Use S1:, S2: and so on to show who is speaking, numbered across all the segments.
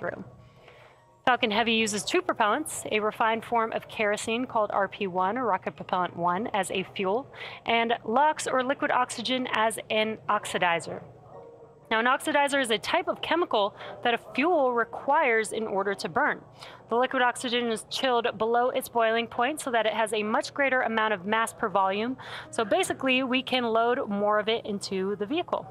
S1: through. Falcon Heavy uses two propellants, a refined form of kerosene called RP1 or rocket propellant 1 as a fuel, and LOX or liquid oxygen as an oxidizer. Now, an oxidizer is a type of chemical that a fuel requires in order to burn. The liquid oxygen is chilled below its boiling point so that it has a much greater amount of mass per volume. So basically, we can load more of it into the vehicle.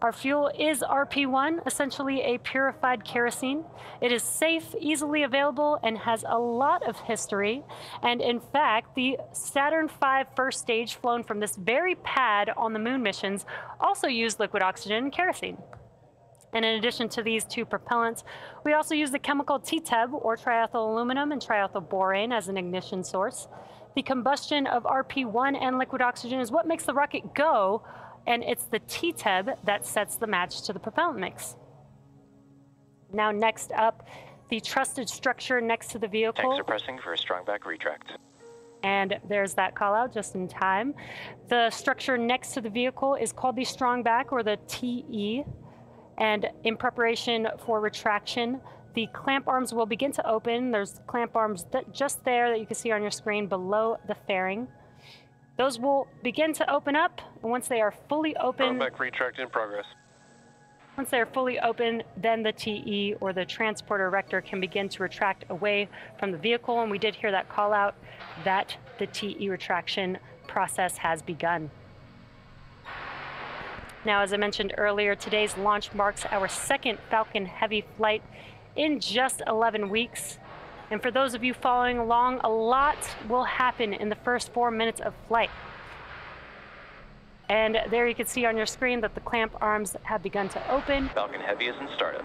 S1: Our fuel is RP1, essentially a purified kerosene. It is safe, easily available, and has a lot of history. And in fact, the Saturn V first stage flown from this very pad on the moon missions also used liquid oxygen and kerosene. And in addition to these two propellants, we also use the chemical TTEB, or triethyl aluminum and triethyl borane, as an ignition source. The combustion of RP1 and liquid oxygen is what makes the rocket go, and it's the TTEB that sets the match to the propellant mix. Now next up, the trusted structure next to the vehicle.
S2: Tanks are pressing for a strong back retract.
S1: And there's that call out just in time. The structure next to the vehicle is called the strong back or the TE. And in preparation for retraction, the clamp arms will begin to open. There's clamp arms that just there that you can see on your screen below the fairing. Those will begin to open up, and once they are fully open...
S2: back retract in progress.
S1: Once they're fully open, then the TE or the transporter erector can begin to retract away from the vehicle, and we did hear that call out that the TE retraction process has begun. Now, as I mentioned earlier, today's launch marks our second Falcon Heavy flight in just 11 weeks. And for those of you following along, a lot will happen in the first four minutes of flight. And there you can see on your screen that the clamp arms have begun to open.
S2: Falcon Heavy is in startup.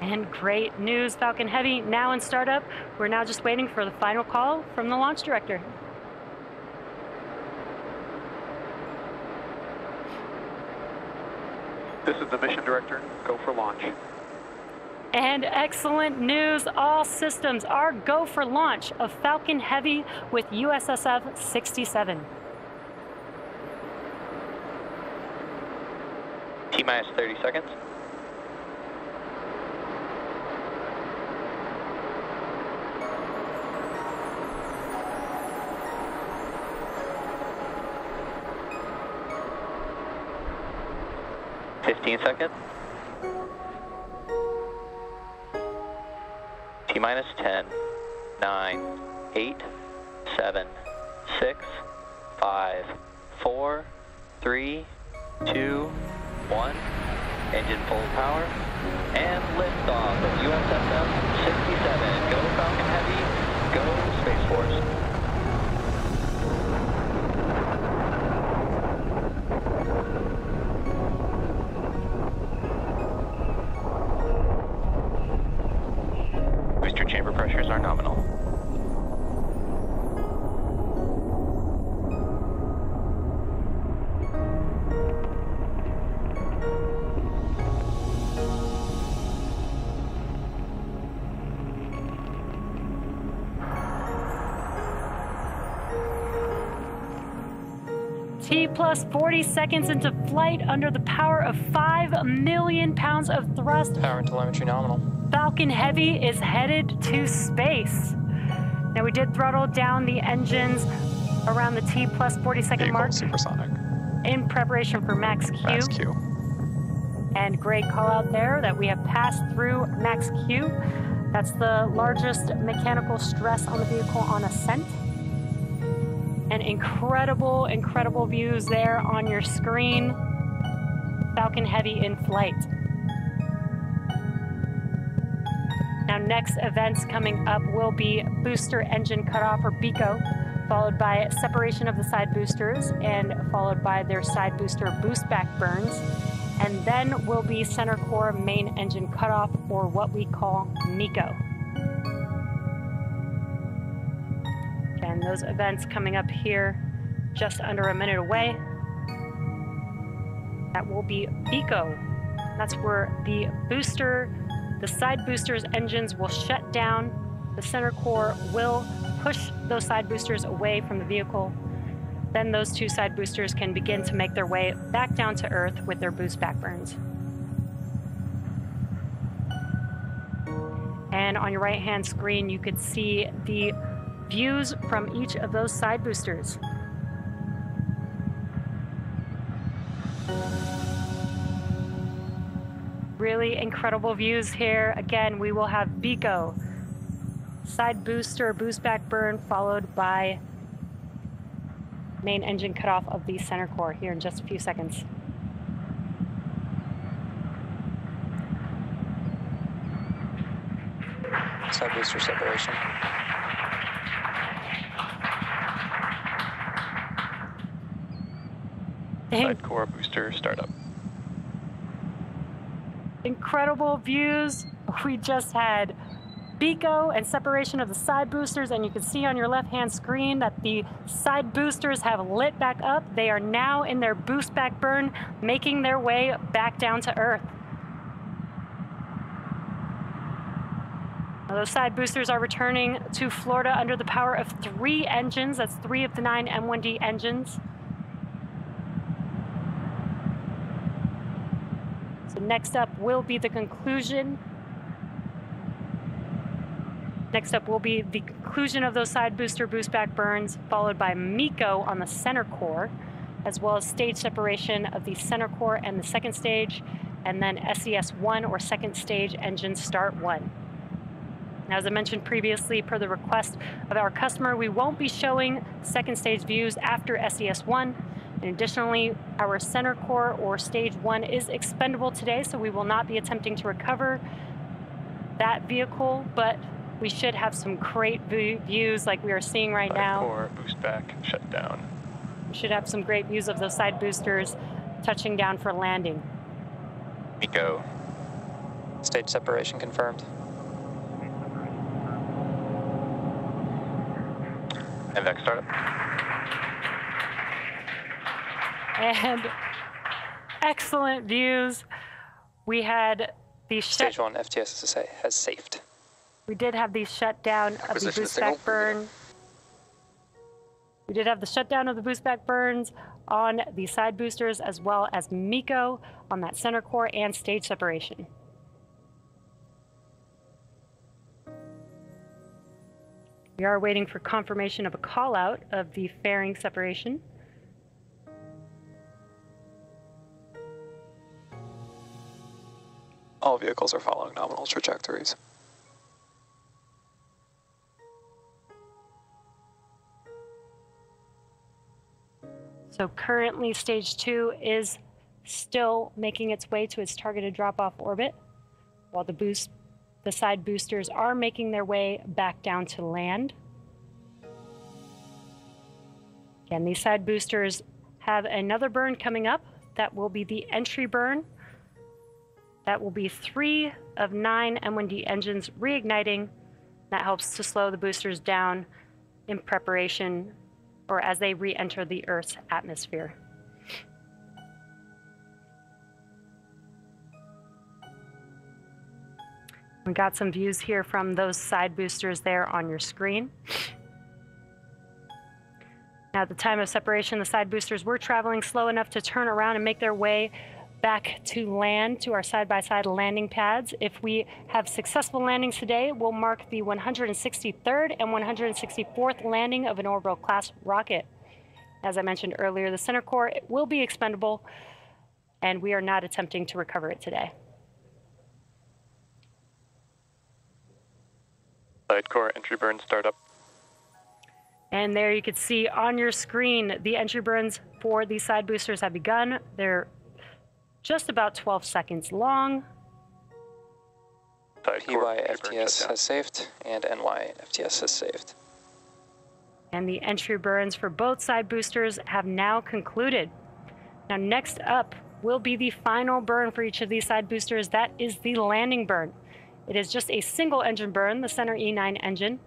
S1: And great news, Falcon Heavy now in startup. We're now just waiting for the final call from the launch director.
S3: This is the mission director. Go for launch.
S1: And excellent news, all systems are go for launch of Falcon Heavy with USSF 67.
S2: T minus 30 seconds. Fifteen seconds. T minus 10, 9, 8, 7, 6, 5, 4, 3, 2, 1. Engine full power. And liftoff of USSF 67. Go Falcon Heavy. Go Space Force.
S1: Plus 40 seconds into flight under the power of 5 million pounds of thrust.
S4: Power and telemetry nominal.
S1: Falcon Heavy is headed to space. Now we did throttle down the engines around the T plus 40 second
S4: Vehicle
S1: mark.
S4: supersonic.
S1: In preparation for Max Q.
S4: Max Q.
S1: And great call out there that we have passed through Max Q. That's the largest mechanical stress on the vehicle on ascent and incredible, incredible views there on your screen. Falcon Heavy in flight. Now, next events coming up will be booster engine cutoff or BECO, followed by separation of the side boosters, and followed by their side booster boost back burns. And then will be center core main engine cutoff, or what we call MECO. And those events coming up here just under a minute away. That will be BECO. That's where the booster, the side boosters engines will shut down. The center core will push those side boosters away from the vehicle. Then those two side boosters can begin to make their way back down to Earth with their boost back burns. And on your right hand screen, you could see the views from each of those side boosters. Really incredible views here. Again, we will have BECO, side booster, boost back burn, followed by main engine cutoff of the center core here in just a few seconds.
S4: Side booster separation.
S5: Side core booster startup.
S1: Incredible views. We just had BECO and separation of the side boosters and you can see on your left hand screen that the side boosters have lit back up. They are now in their boost back burn making their way back down to earth. Now, those side boosters are returning to Florida under the power of three engines. That's three of the nine M1D engines. So next up will be the conclusion Next up will be the conclusion of those side booster boost back burns, followed by MECO on the center core, as well as stage separation of the center core and the second stage, and then SES-1 or second stage engine start one. Now, as I mentioned previously, per the request of our customer, we won't be showing second stage views after SES-1. And additionally, our center core or stage one is expendable today, so we will not be attempting to recover that vehicle, but we should have some great views like we are seeing right
S5: side
S1: now.
S5: Core boost back shut down.
S1: We should have some great views of those side boosters touching down for landing.
S5: MECO.
S4: Stage separation confirmed.
S5: MVac startup.
S1: And excellent views. We had the
S4: Stage one FTSSA has safed.
S1: We did have the shutdown of the boost back burn. We did have the shutdown of the boost back burns on the side boosters as well as MECO on that center core and stage separation. We are waiting for confirmation of a call out of the fairing separation.
S4: All vehicles are following nominal trajectories.
S1: So currently stage two is still making its way to its targeted drop-off orbit, while the boost, the side boosters are making their way back down to land. Again, these side boosters have another burn coming up. That will be the entry burn. That will be three of nine M1D engines reigniting. That helps to slow the boosters down in preparation or as they re enter the Earth's atmosphere. We got some views here from those side boosters there on your screen. Now, at the time of separation, the side boosters were traveling slow enough to turn around and make their way back to land to our side-by-side landing pads. If we have successful landings today, we'll mark the 163rd and 164th landing of an orbital class rocket. As I mentioned earlier, the center core will be expendable, and we are not attempting to recover it today.
S5: Side core entry burn startup.
S1: And there you can see on your screen the entry burns for these side boosters have begun. They're just about 12 seconds long.
S4: PY FTS has saved and NYFTS has saved.
S1: And the entry burns for both side boosters have now concluded. Now next up will be the final burn for each of these side boosters. That is the landing burn. It is just a single engine burn, the center E9 engine.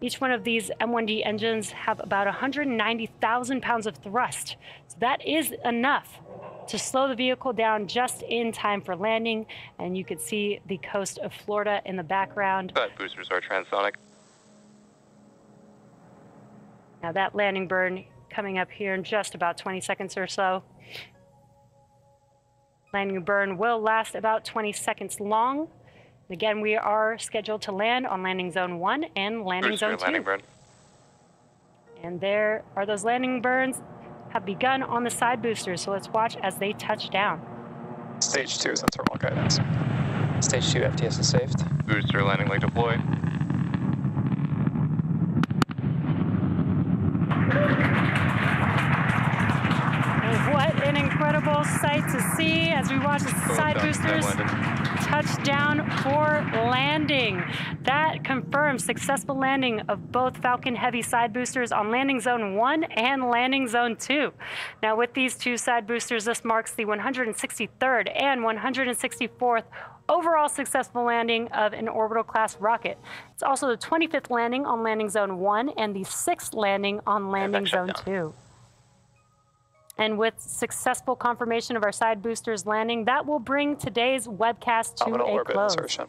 S1: Each one of these M1D engines have about 190,000 pounds of thrust. So that is enough to slow the vehicle down just in time for landing. And you could see the coast of Florida in the background.
S5: Side boosters are transonic.
S1: Now that landing burn coming up here in just about 20 seconds or so. Landing burn will last about 20 seconds long. Again, we are scheduled to land on landing zone 1 and landing
S5: Booster
S1: zone 2.
S5: landing burn.
S1: And there are those landing burns have begun on the side boosters, so let's watch as they touch down.
S4: Stage 2 is on thermal guidance. Stage 2 FTS is saved.
S5: Booster landing leg deployed.
S1: And what an incredible sight to see as we watch the side
S5: Falcons
S1: boosters
S5: landed.
S1: Touchdown for landing. That confirms successful landing of both Falcon Heavy side boosters on landing zone 1 and landing zone 2. Now, with these two side boosters, this marks the 163rd and 164th overall successful landing of an orbital class rocket. It's also the 25th landing on landing zone 1 and the 6th landing on landing zone 2. And with successful confirmation of our side boosters landing, that will bring today's webcast to
S4: Nominal
S1: a
S4: orbit
S1: close.
S4: insertion.